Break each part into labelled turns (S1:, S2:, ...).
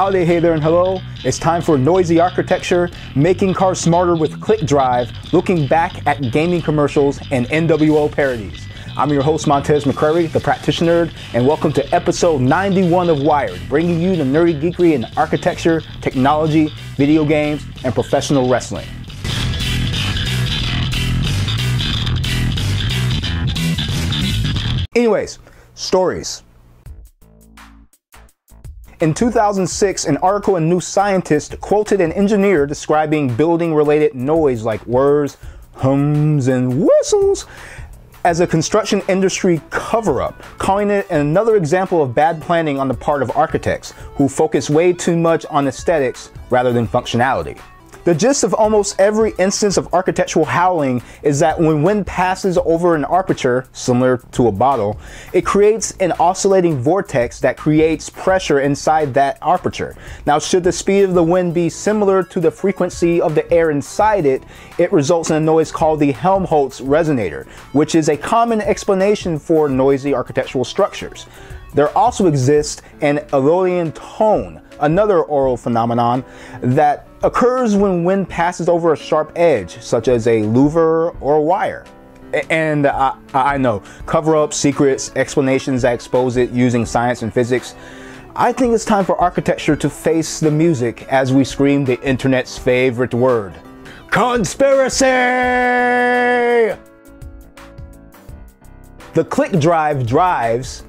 S1: Howdy, hey there, and hello. It's time for Noisy Architecture, making cars smarter with ClickDrive, looking back at gaming commercials and NWO parodies. I'm your host, Montez McCrary, the PractitioNERD, and welcome to episode 91 of WIRed, bringing you the nerdy geekery in architecture, technology, video games, and professional wrestling. Anyways, stories. In 2006, an article in New Scientist quoted an engineer describing building related noise like whirs, hums, and whistles as a construction industry cover up, calling it another example of bad planning on the part of architects who focus way too much on aesthetics rather than functionality. The gist of almost every instance of architectural howling is that when wind passes over an aperture, similar to a bottle, it creates an oscillating vortex that creates pressure inside that aperture. Now, should the speed of the wind be similar to the frequency of the air inside it, it results in a noise called the Helmholtz resonator, which is a common explanation for noisy architectural structures. There also exists an Eolian tone, another aural phenomenon that occurs when wind passes over a sharp edge, such as a louver or wire. And I, I know, cover up secrets, explanations that expose it using science and physics. I think it's time for architecture to face the music as we scream the internet's favorite word conspiracy! The ClickDrive drives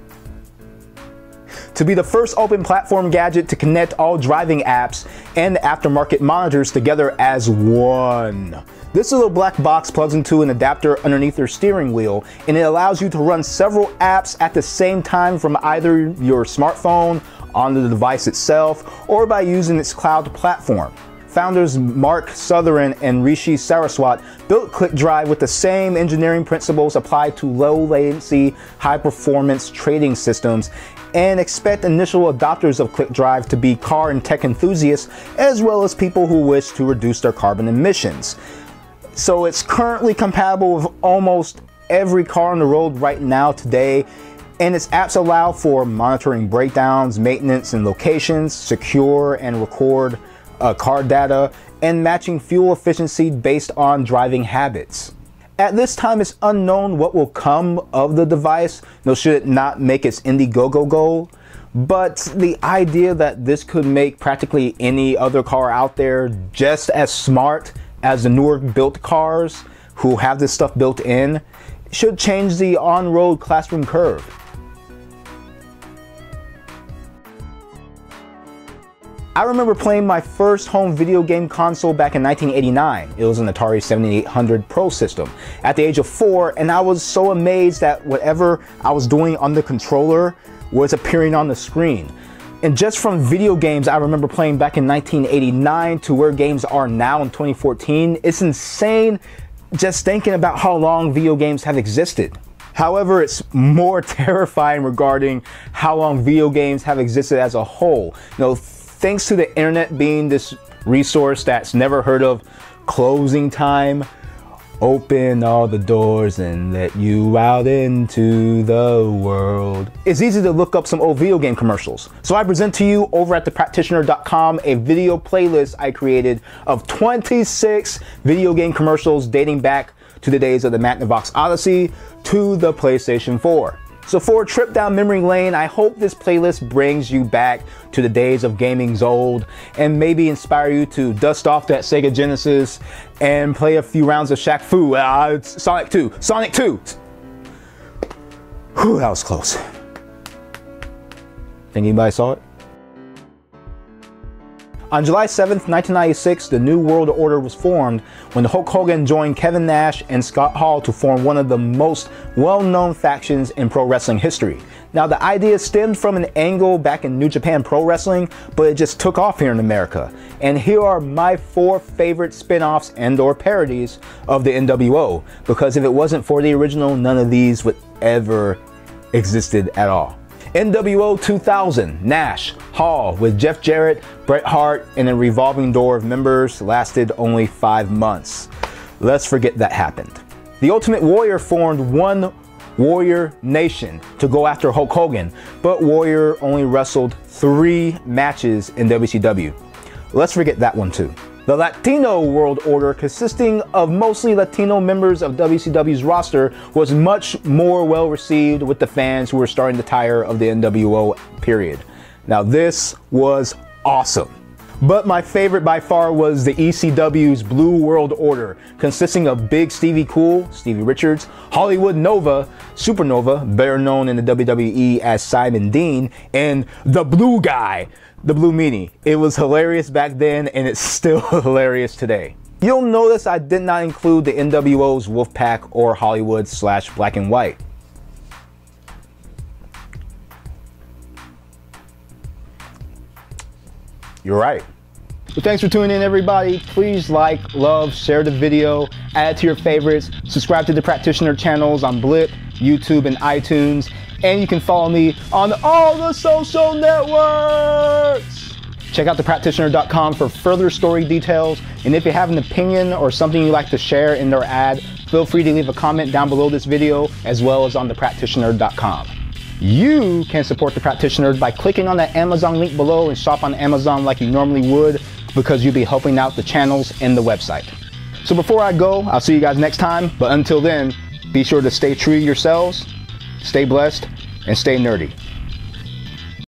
S1: to be the first open platform gadget to connect all driving apps and aftermarket monitors together as one. This little black box plugs into an adapter underneath your steering wheel and it allows you to run several apps at the same time from either your smartphone, on the device itself, or by using its cloud platform. Founders Mark Sutherland and Rishi Saraswat built ClickDrive with the same engineering principles applied to low latency, high performance trading systems and expect initial adopters of ClickDrive to be car and tech enthusiasts as well as people who wish to reduce their carbon emissions. So it's currently compatible with almost every car on the road right now today and its apps allow for monitoring breakdowns, maintenance and locations, secure and record uh, car data, and matching fuel efficiency based on driving habits. At this time, it's unknown what will come of the device, no, should it not make its Indiegogo goal. But the idea that this could make practically any other car out there just as smart as the newer built cars who have this stuff built in should change the on-road classroom curve. I remember playing my first home video game console back in 1989. It was an Atari 7800 ProSystem at the age of four, and I was so amazed that whatever I was doing on the controller was appearing on the screen. And just from video games I remember playing back in 1989 to where games are now in 2014, it's insane just thinking about how long video games have existed. However, it's more terrifying regarding how long video games have existed as a whole. You know, thanks to the internet being this resource that's never heard of closing time, open all the doors and let you out into the world. It's easy to look up some old video game commercials. So I present to you over at thepractitionerd.com a video playlist I created of 26 video game commercials dating back to the days of the Magnavox Odyssey to the PlayStation 4. So for a trip down memory lane, I hope this playlist brings you back to the days of gaming's old and maybe inspire you to dust off that Sega Genesis and play a few rounds of Shaq Fu. Uh, Sonic 2. Sonic 2! Whew, that was close. Think anybody saw it? On July 7, 1996, the New World Order was formed when Hulk Hogan joined Kevin Nash and Scott Hall to form one of the most well-known factions in pro wrestling history. Now, the idea stemmed from an angle back in New Japan Pro Wrestling, but it just took off here in America. And here are my four favorite spin-offs and or parodies of the NWO, because if it wasn't for the original, none of these would ever existed at all. NWO 2000, Nash, Hall with Jeff Jarrett, Bret Hart, and a revolving door of members lasted only five months. Let's forget that happened. The Ultimate Warrior formed one Warrior Nation to go after Hulk Hogan, but Warrior only wrestled three matches in WCW. Let's forget that one too. The Latino World Order, consisting of mostly Latino members of WCW's roster, was much more well received with the fans who were starting to tire of the NWO period. Now, this was awesome. But my favorite by far was the ECW's Blue World Order, consisting of Big Stevie Cool, Stevie Richards, Hollywood Nova, Supernova, better known in the WWE as Simon Dean, and the Blue Guy, the Blue Meanie. It was hilarious back then and it's still hilarious today. You'll notice I did not include the NWO's Wolfpack or Hollywood slash Black and White. You're right. But thanks for tuning in, everybody. Please like, love, share the video, add to your favorites, subscribe to the PractitioNERD channels on Blip, YouTube, and iTunes. And you can follow me on all the social networks. Check out thepractitionerd.com for further story details. And if you have an opinion or something you'd like to share in their ad, feel free to leave a comment down below this video as well as on thepractitionerd.com. You can support the PractitioNERDs by clicking on that Amazon link below and shop on Amazon like you normally would because you'll be helping out the channels and the website. So before I go, I'll see you guys next time. But until then, be sure to stay true yourselves, stay blessed, and stay nerdy.